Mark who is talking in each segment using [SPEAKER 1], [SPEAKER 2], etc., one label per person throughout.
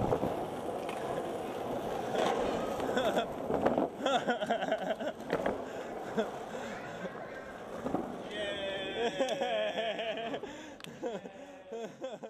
[SPEAKER 1] イエ
[SPEAKER 2] ーイ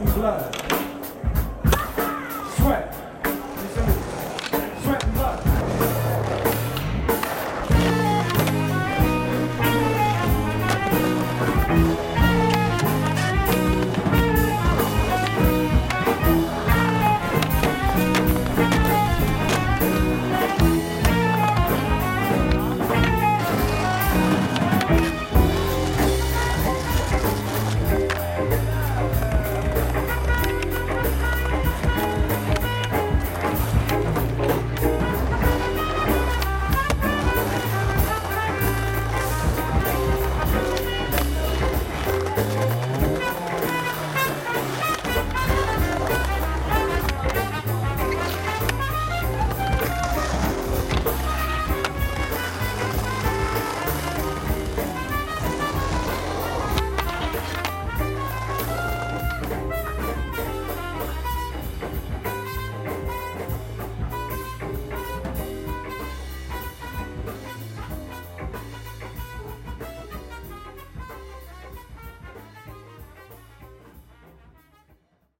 [SPEAKER 3] Vai, Clara.